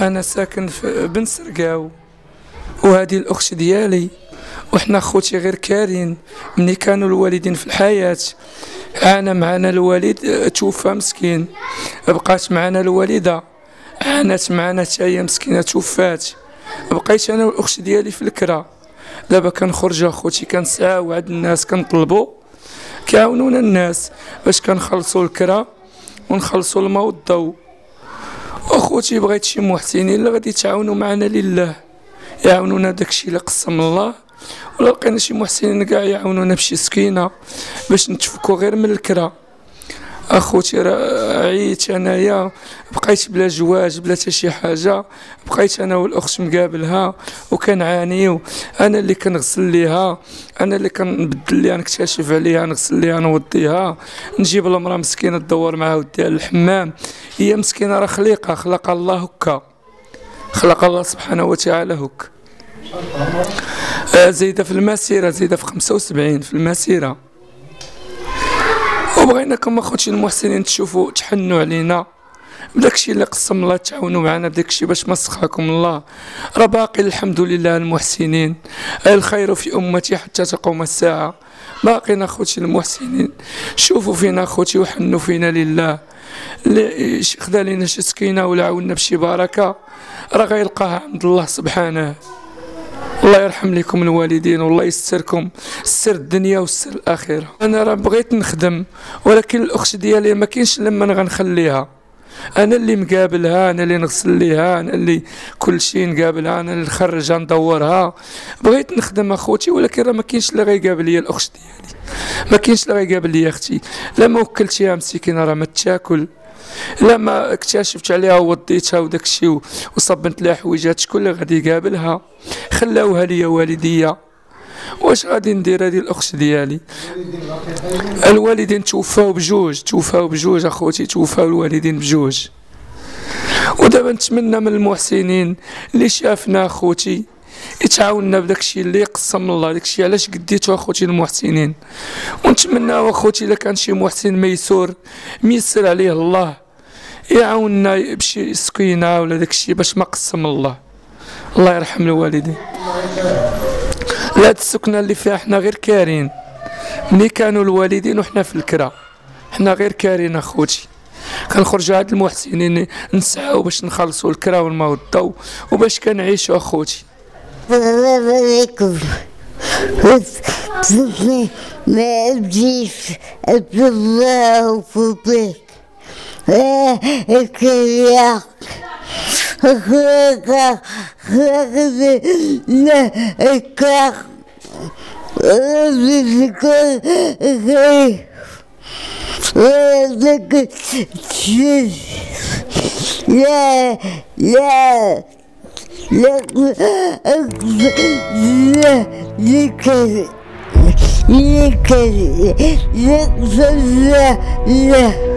أنا ساكن في بن سرقاو وهذه الأخت ديالي وحنا خوتي غير كارين ملي كانوا الوالدين في الحياة عانى معنا الوالد آه، توفى مسكين. بقات معنا الوالدة عانت معنا حتى هي مسكينة توفات. بقيت أنا والأخت ديالي في الكرا دابا كنخرج اخوتي كنسعى وعد الناس كنطلبوا. كيعاونونا الناس باش كنخلصوا الكرا ونخلصوا الماء والضوء اخوتي بغيت شي محسنين اللي غادي يتعاونوا معنا لله. يعاونونا داكشي اللي قسم الله. ولا لقينا شي محسنين كاع يعاونونا بشي سكينة باش نتفكوا غير من الكرا. اخوتي راه عييت أنايا بقيت بلا جواج بلا حتى شي حاجة. بقيت أنا والأخت مقابلها وكنعانيو. أنا اللي كنغسل ليها أنا اللي كنبدل ليها نكتشف عليها نغسل ليها نوضيها. نجيب المرأة مسكينة تدور معها وديها للحمام. هي مسكينة راه خليقة خلق الله هكا. خلق الله سبحانه وتعالى هك آه، زايدة في المسيرة زايدة في 75 في المسيرة. وبغيناكم أخوتي المحسنين تشوفوا تحنوا علينا. بداكشي اللي قسم الله تعاونوا معنا بداكشي باش ما سخاكم الله. راه باقي الحمد لله المحسنين. الخير في أمتي حتى تقوم الساعة. باقينا أخوتي المحسنين. شوفوا فينا أخوتي وحنوا فينا لله. اللي خدا لينا شي سكينة ولا عاونا بشي بركة. راه غيلقاها عند الله سبحانه. الله يرحم لكم الوالدين والله يستركم السر الدنيا والسر الآخرة. أنا راه بغيت نخدم ولكن الأخت ديالي ما كاينش لما غنخليها. أنا اللي مقابلها أنا اللي نغسل ليها أنا اللي كل شيء نقابلها أنا اللي نخرجها ندورها. بغيت نخدم أخوتي ولكن راه ما كاينش اللي غيقابل لي الأخت ديالي. ما كاينش اللي غيقابل لي أختي. لا ما وكلتيها مسكينة راه ما تاكل. لا ما اكتشفت عليها ووديتها وداك الشيء وصبنت لها حويجات شكون اللي غادي يقابلها؟ خلاوها ليا والديا. واش غادي ندير هذه الأخت ديالي؟ الوالدين توفاو بجوج توفاو بجوج أخوتي توفاو الوالدين بجوج. ودابا نتمنى من المحسنين اللي شافنا أخوتي يتعاوننا بداك الشيء اللي قسم الله داك الشيء علاش قديتو اخوتي المحسنين؟ ونتمنى اخوتي إلا كان شي محسن ميسور ميسر عليه الله يعاوننا بشي سكينة ولا داك الشيء باش ما قسم الله. الله يرحم الوالدين. لا السكنه اللي فيها حنا غير كارين ملي كانوا الوالدين وحنا في الكرا حنا غير كارين اخوتي. كنخرجوا هاد المحسنين نسعاو باش نخلصوا الكرا والماء والضو وباش كنعيشوا اخوتي. عليكم ما أبجيش الله فضلك الكريم خلق خلق لا الكرم الذكر خير الذكر لا لا لا